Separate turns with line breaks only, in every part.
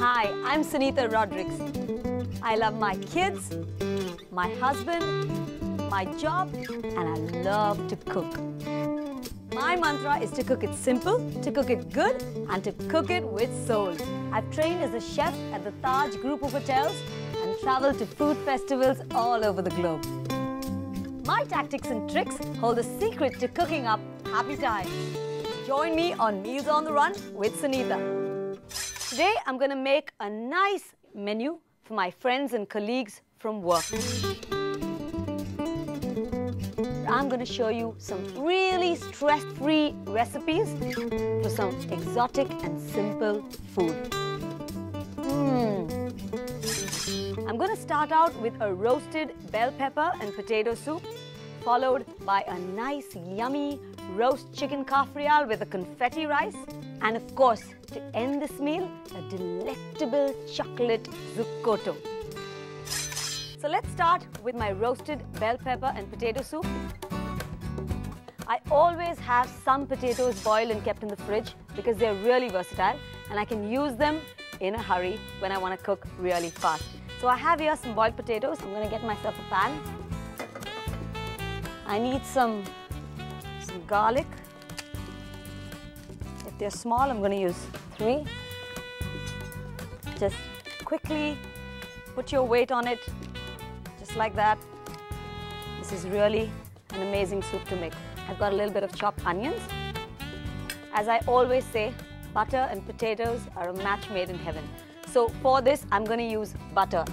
Hi, I'm Sunita Rodrigues. I love my kids, my husband, my job, and I love to cook. My mantra is to cook it simple, to cook it good, and to cook it with soul. I've trained as a chef at the Taj Group of Hotels and traveled to food festivals all over the globe. My tactics and tricks hold the secret to cooking up happy times. Join me on Meals on the Run with Sunita. Today, I'm going to make a nice menu for my friends and colleagues from work. I'm going to show you some really stress-free recipes for some exotic and simple food. Mm. I'm going to start out with a roasted bell pepper and potato soup, followed by a nice yummy roast chicken kafrial with a confetti rice, and of course, to end this meal, a delectable chocolate zuccotto. So let's start with my roasted bell pepper and potato soup. I always have some potatoes boiled and kept in the fridge because they're really versatile and I can use them in a hurry when I want to cook really fast. So I have here some boiled potatoes. I'm going to get myself a pan. I need some, some garlic. They're small, I'm going to use three. Just quickly put your weight on it, just like that. This is really an amazing soup to make. I've got a little bit of chopped onions. As I always say, butter and potatoes are a match made in heaven. So for this, I'm going to use butter.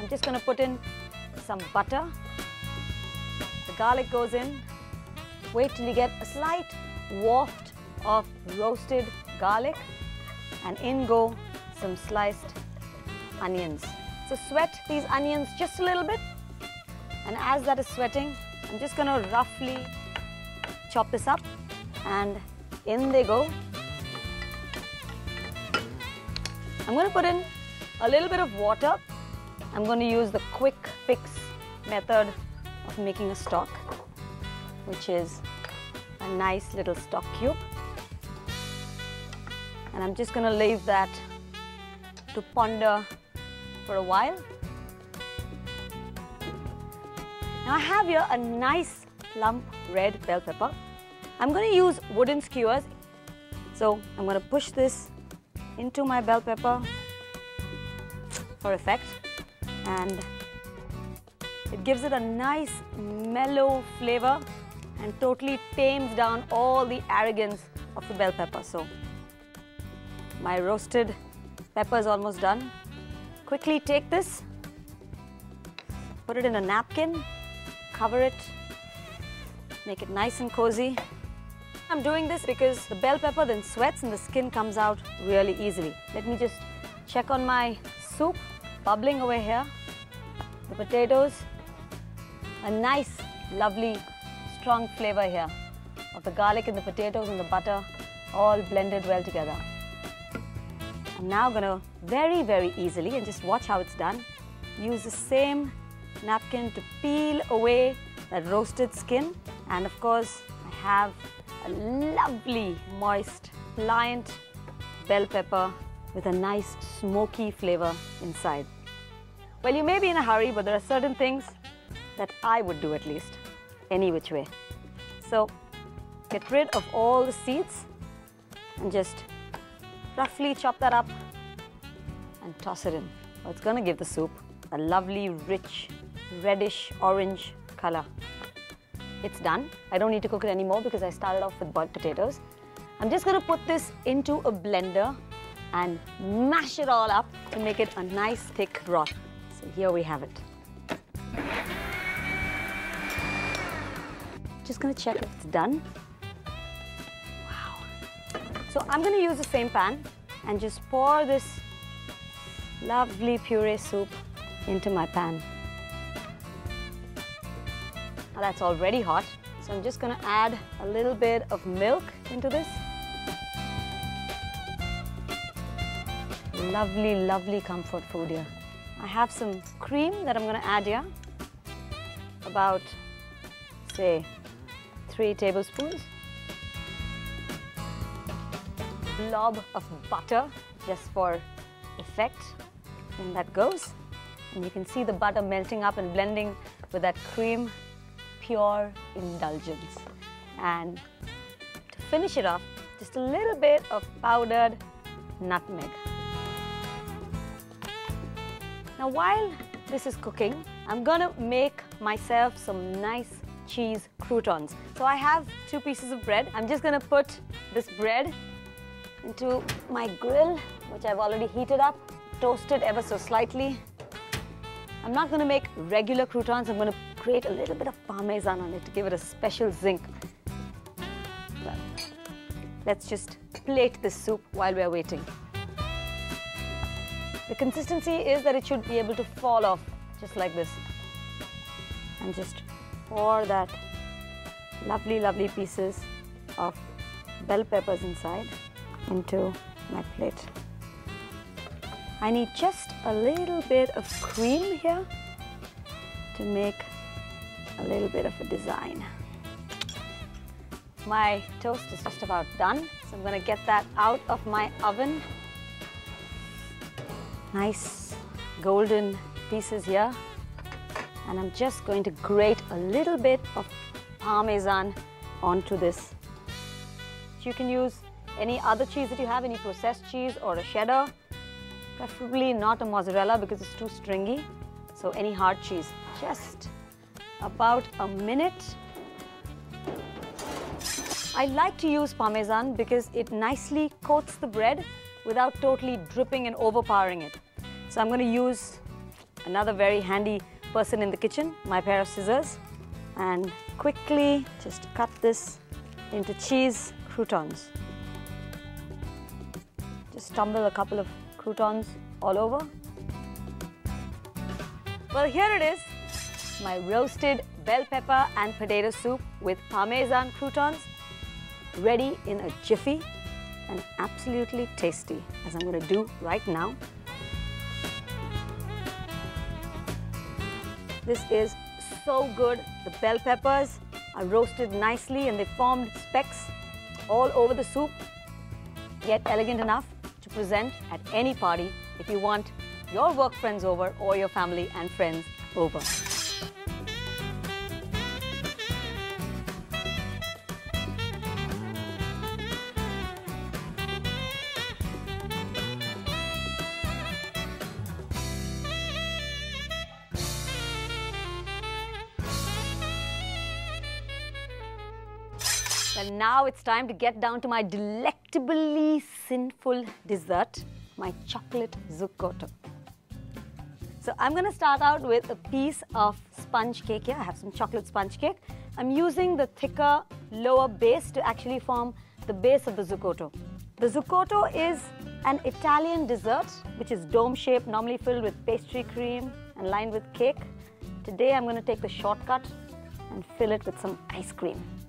I'm just going to put in some butter. The garlic goes in. Wait till you get a slight waft of roasted garlic and in go some sliced onions. So sweat these onions just a little bit and as that is sweating, I'm just going to roughly chop this up and in they go. I'm going to put in a little bit of water. I'm going to use the quick fix method of making a stock, which is a nice little stock cube. And I'm just going to leave that to ponder for a while. Now I have here a nice plump red bell pepper. I'm going to use wooden skewers. So I'm going to push this into my bell pepper for effect and it gives it a nice mellow flavor and totally tames down all the arrogance of the bell pepper. So my roasted pepper is almost done. Quickly take this, put it in a napkin, cover it, make it nice and cozy. I'm doing this because the bell pepper then sweats and the skin comes out really easily. Let me just check on my soup, bubbling away here. The potatoes, a nice, lovely, strong flavor here of the garlic and the potatoes and the butter all blended well together. I'm now going to very, very easily, and just watch how it's done, use the same napkin to peel away that roasted skin. And of course, I have a lovely, moist, pliant bell pepper with a nice smoky flavor inside. Well, you may be in a hurry, but there are certain things that I would do at least, any which way. So, get rid of all the seeds and just roughly chop that up and toss it in. Well, it's going to give the soup a lovely, rich, reddish orange color. It's done. I don't need to cook it anymore because I started off with boiled potatoes. I'm just going to put this into a blender and mash it all up to make it a nice thick broth. So here we have it. Just to check if it's done. Wow. So I'm to use the same pan and just pour this lovely puree soup into my pan. Now that's already hot, so I'm just to add a little bit of milk into this. Lovely, lovely comfort food here. I have some cream that I'm to add here, about, say, three tablespoons. blob of butter just for effect. And that goes. And you can see the butter melting up and blending with that cream. Pure indulgence. And to finish it off, just a little bit of powdered nutmeg. Now while this is cooking, I'm gonna make myself some nice cheese croutons. So I have two pieces of bread. I'm just gonna put this bread into my grill, which I've already heated up, toasted ever so slightly. I'm not gonna make regular croutons, I'm gonna create a little bit of parmesan on it to give it a special zinc. Let's just plate this soup while we're waiting. The consistency is that it should be able to fall off just like this. And just pour that lovely, lovely pieces of bell peppers inside into my plate. I need just a little bit of cream here to make a little bit of a design. My toast is just about done, so I'm going to get that out of my oven. Nice golden pieces here. And I'm just going to grate a little bit of Parmesan onto this. You can use any other cheese that you have, any processed cheese or a cheddar. Preferably not a mozzarella because it's too stringy. So any hard cheese. Just about a minute I like to use Parmesan because it nicely coats the bread without totally dripping and overpowering it. So I'm going to use another very handy person in the kitchen, my pair of scissors, and quickly just cut this into cheese croutons. Just tumble a couple of croutons all over. Well, here it is, my roasted bell pepper and potato soup with Parmesan croutons ready in a jiffy and absolutely tasty as I'm going to do right now. This is so good. The bell peppers are roasted nicely and they formed specks all over the soup, yet elegant enough to present at any party if you want your work friends over or your family and friends over. Now it's time to get down to my delectably sinful dessert, my chocolate zuccotto. So I'm going to start out with a piece of sponge cake here. I have some chocolate sponge cake. I'm using the thicker lower base to actually form the base of the zuccotto. The zuccotto is an Italian dessert which is dome-shaped, normally filled with pastry cream and lined with cake. Today I'm going to take the shortcut and fill it with some ice cream.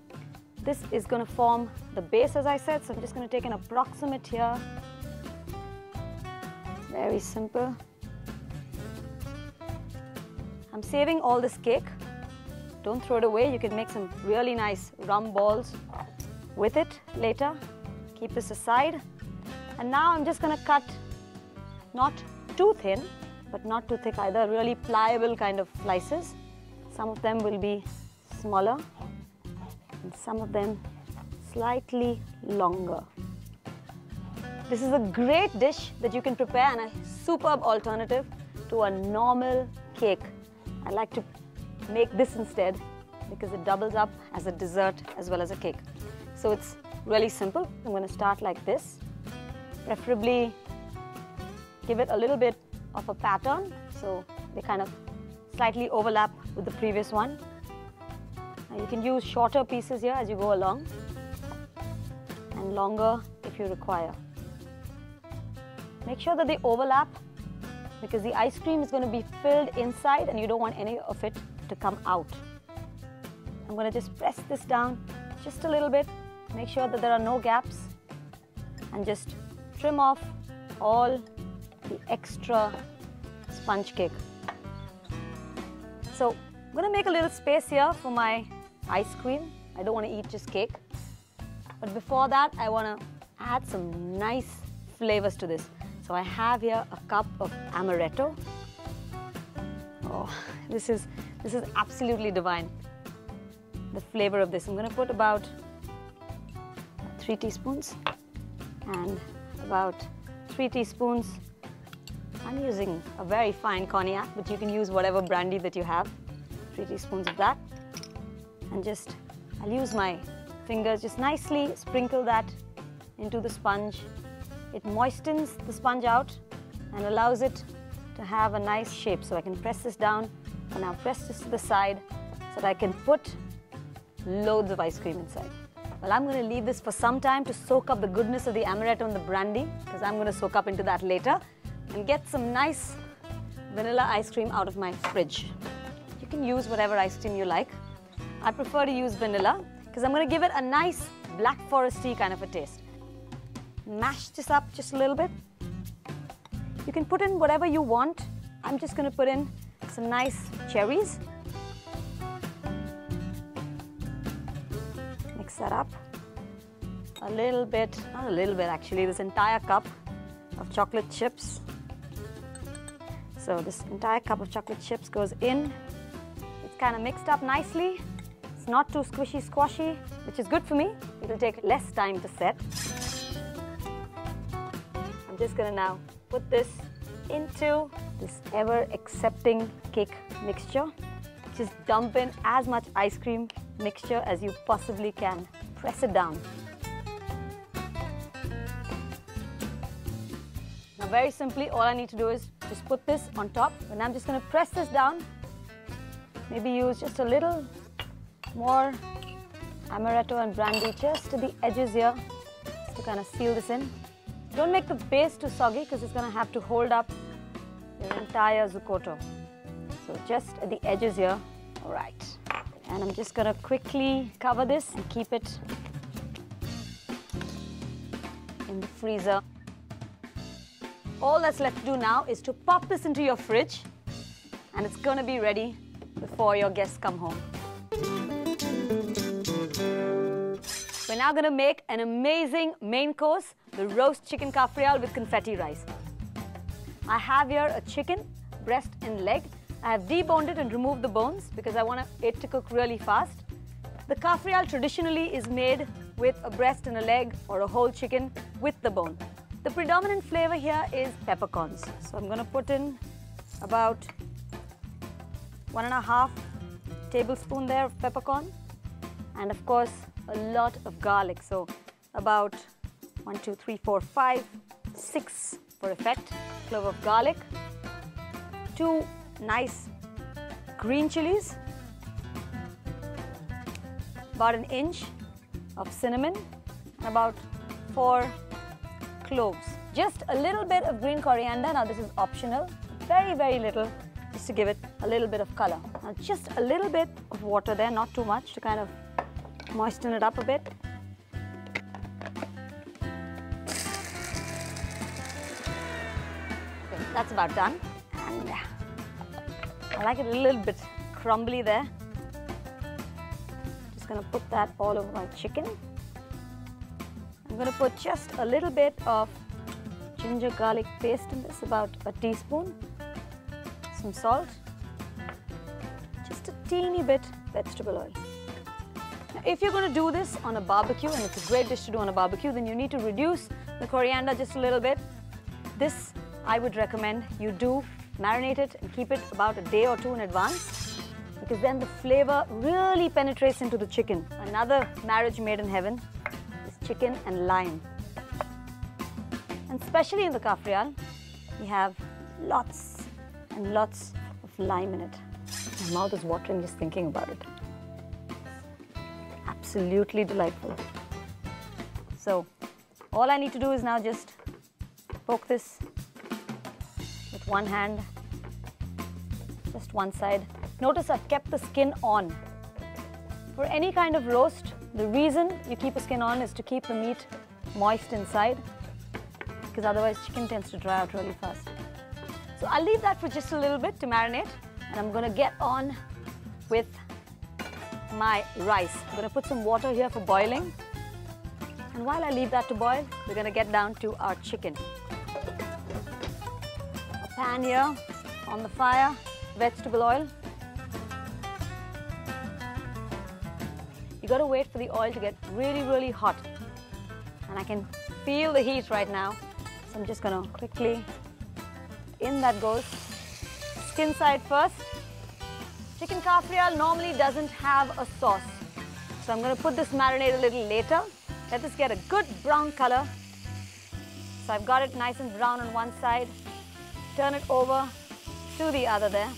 This is going to form the base as I said, so I'm just going to take an approximate here. Very simple. I'm saving all this cake. Don't throw it away. You can make some really nice rum balls with it later. Keep this aside. And now I'm just going to cut not too thin, but not too thick either, really pliable kind of slices. Some of them will be smaller and some of them slightly longer. This is a great dish that you can prepare and a superb alternative to a normal cake. I like to make this instead because it doubles up as a dessert as well as a cake. So it's really simple. I'm going to start like this. Preferably give it a little bit of a pattern so they kind of slightly overlap with the previous one. You can use shorter pieces here as you go along and longer if you require. Make sure that they overlap because the ice cream is going to be filled inside and you don't want any of it to come out. I'm going to just press this down just a little bit, make sure that there are no gaps and just trim off all the extra sponge cake. So I'm going to make a little space here for my ice cream. I don't want to eat just cake. But before that, I want to add some nice flavors to this. So I have here a cup of amaretto. Oh, this is, this is absolutely divine. The flavor of this. I'm going to put about three teaspoons and about three teaspoons. I'm using a very fine cognac, but you can use whatever brandy that you have. Three teaspoons of that. And just, I'll use my fingers, just nicely sprinkle that into the sponge. It moistens the sponge out and allows it to have a nice shape. So I can press this down and now press this to the side so that I can put loads of ice cream inside. Well, I'm going to leave this for some time to soak up the goodness of the amaretto and the brandy because I'm going to soak up into that later and get some nice vanilla ice cream out of my fridge. You can use whatever ice cream you like. I prefer to use vanilla because I'm going to give it a nice black foresty kind of a taste. Mash this up just a little bit. You can put in whatever you want. I'm just going to put in some nice cherries mix that up. A little bit, not a little bit actually, this entire cup of chocolate chips. So this entire cup of chocolate chips goes in. It's kind of mixed up nicely. It's not too squishy squashy, which is good for me. It'll take less time to set. I'm just gonna now put this into this ever accepting cake mixture. Just dump in as much ice cream mixture as you possibly can. Press it down. Now very simply, all I need to do is just put this on top and I'm just to press this down. Maybe use just a little more amaretto and brandy just to the edges here to kind of seal this in. Don't make the base too soggy because it's going to have to hold up your entire zuccotto. So just at the edges here, all right. And I'm just gonna quickly cover this and keep it in the freezer. All that's left to do now is to pop this into your fridge and it's gonna be ready before your guests come home. We're now gonna make an amazing main course, the roast chicken kafrial with confetti rice. I have here a chicken, breast and leg I have deboned it and removed the bones because I want it to cook really fast. The kafrial traditionally is made with a breast and a leg or a whole chicken with the bone. The predominant flavor here is peppercorns. So I'm going to put in about one and a half tablespoon there of peppercorn and of course a lot of garlic. So about one, two, three, four, five, six for effect clove of garlic, two nice green chilies, about an inch of cinnamon, about four cloves. Just a little bit of green coriander. Now this is optional, very, very little, just to give it a little bit of color. Now just a little bit of water there, not too much, to kind of moisten it up a bit. Okay, that's about done. And uh, I like it a little bit crumbly there. Just gonna put that all over my chicken. I'm gonna put just a little bit of ginger garlic paste in this, about a teaspoon. Some salt. Just a teeny bit vegetable oil. If you're going to do this on a barbecue, and it's a great dish to do on a barbecue, then you need to reduce the coriander just a little bit. This, I would recommend you do marinate it and keep it about a day or two in advance because then the flavor really penetrates into the chicken. Another marriage made in heaven is chicken and lime. And especially in the kafrial, we have lots and lots of lime in it. My mouth is watering just thinking about it. Absolutely delightful. So all I need to do is now just poke this with one hand, just one side. Notice I've kept the skin on. For any kind of roast, the reason you keep a skin on is to keep the meat moist inside because otherwise chicken tends to dry out really fast. So I'll leave that for just a little bit to marinate and I'm going to get on with my rice. I'm going to put some water here for boiling And while I leave that to boil, we're going to get down to our chicken. A pan here on the fire, vegetable oil. You got to wait for the oil to get really, really hot. And I can feel the heat right now. So I'm just going to quickly, in that goes. Skin side first. Chicken kafrial normally doesn't have a sauce. So I'm going to put this marinade a little later. Let this get a good brown color. So I've got it nice and brown on one side. Turn it over to the other there.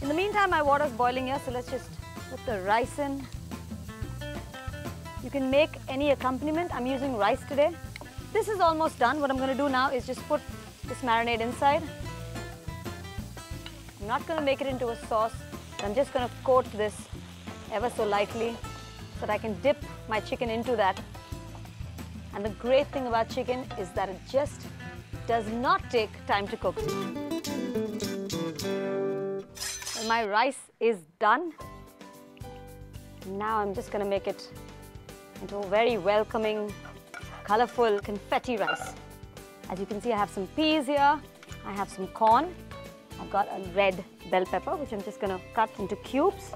In the meantime, my water's boiling here, so let's just put the rice in. You can make any accompaniment. I'm using rice today. This is almost done. What I'm going to do now is just put this marinade inside. Not going to make it into a sauce. I'm just going to coat this ever so lightly so that I can dip my chicken into that. And the great thing about chicken is that it just does not take time to cook. Well, my rice is done. Now I'm just going to make it into a very welcoming, colorful confetti rice. As you can see, I have some peas here. I have some corn. I've got a red bell pepper, which I'm just going to cut into cubes.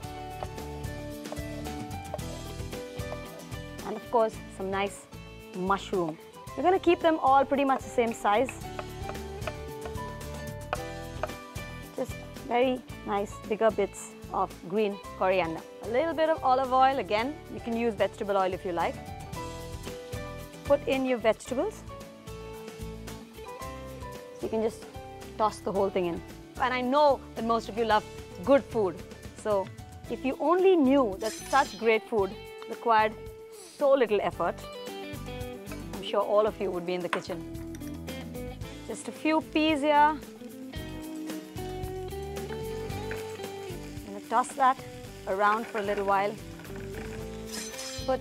And of course, some nice mushroom. We're going to keep them all pretty much the same size. Just very nice bigger bits of green coriander. A little bit of olive oil, again, you can use vegetable oil if you like. Put in your vegetables. You can just toss the whole thing in. And I know that most of you love good food. So if you only knew that such great food required so little effort, I'm sure all of you would be in the kitchen. Just a few peas here. gonna toss that around for a little while. Put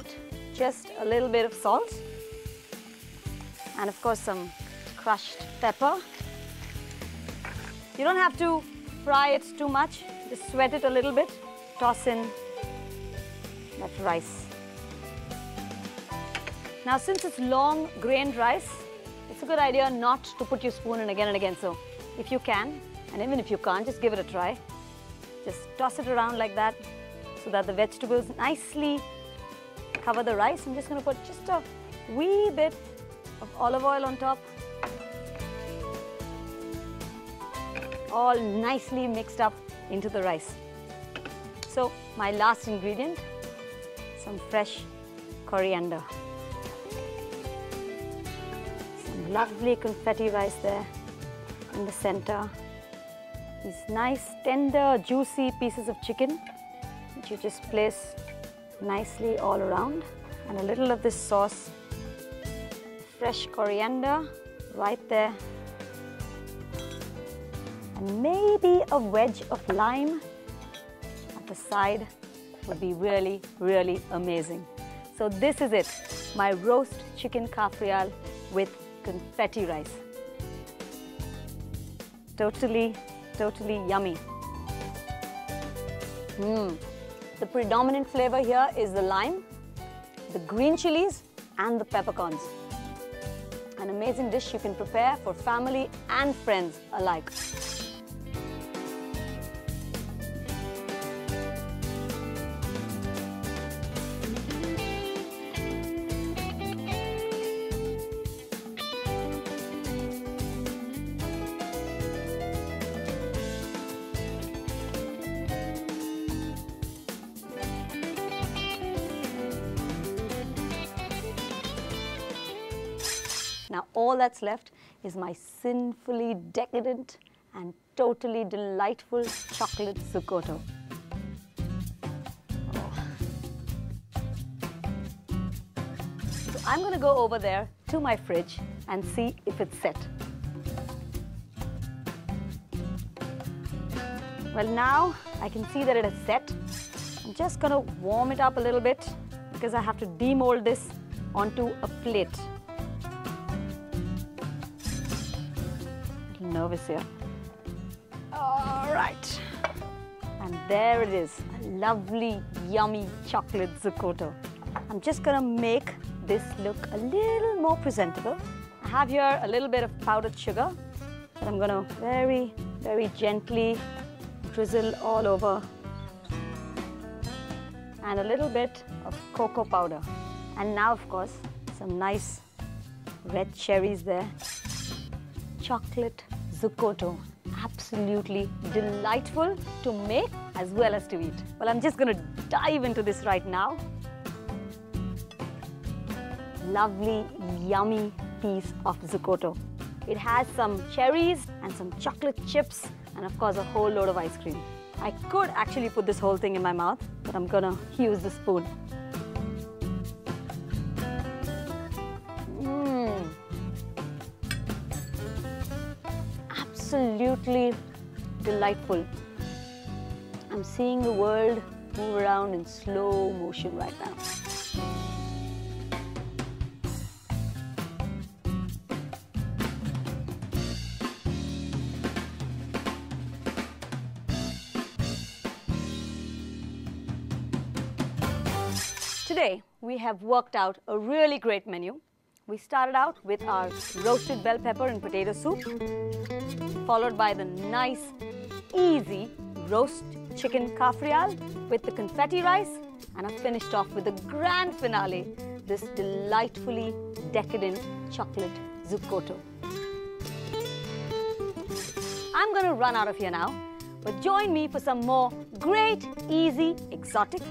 just a little bit of salt and of course some crushed pepper. You don't have to fry it too much, just sweat it a little bit. Toss in that rice. Now since it's long grained rice, it's a good idea not to put your spoon in again and again. So if you can, and even if you can't, just give it a try. Just toss it around like that so that the vegetables nicely cover the rice. I'm just going to put just a wee bit of olive oil on top. All nicely mixed up into the rice. So my last ingredient, some fresh coriander. Some lovely confetti rice there in the center. These nice, tender, juicy pieces of chicken, which you just place nicely all around. And a little of this sauce, fresh coriander right there. Maybe a wedge of lime at the side would be really, really amazing. So this is it, my roast chicken kafrial with confetti rice. Totally totally yummy. Mm. The predominant flavor here is the lime, the green chilies and the peppercorns. An amazing dish you can prepare for family and friends alike. Now all that's left is my sinfully decadent and totally delightful chocolate zuccotto. So I'm going to go over there to my fridge and see if it's set. Well now I can see that it is set. I'm just going to warm it up a little bit because I have to demold this onto a plate. Nervous here. All right. And there it is, a lovely, yummy chocolate zuccotto. I'm just gonna make this look a little more presentable. I have here a little bit of powdered sugar that I'm gonna very, very gently drizzle all over. And a little bit of cocoa powder. And now, of course, some nice red cherries there. Chocolate zuccotto. Absolutely delightful to make as well as to eat. Well, I'm just gonna dive into this right now. Lovely, yummy piece of zuccotto. It has some cherries and some chocolate chips and of course a whole load of ice cream. I could actually put this whole thing in my mouth, but I'm gonna use the spoon. Absolutely delightful. I'm seeing the world move around in slow motion right now. Today, we have worked out a really great menu. We started out with our roasted bell pepper and potato soup, followed by the nice, easy roast chicken kafrial with the confetti rice, and I finished off with the grand finale, this delightfully decadent chocolate zuccotto. I'm going to run out of here now, but join me for some more great, easy, exotic,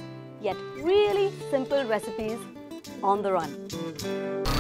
yet really simple recipes on the run.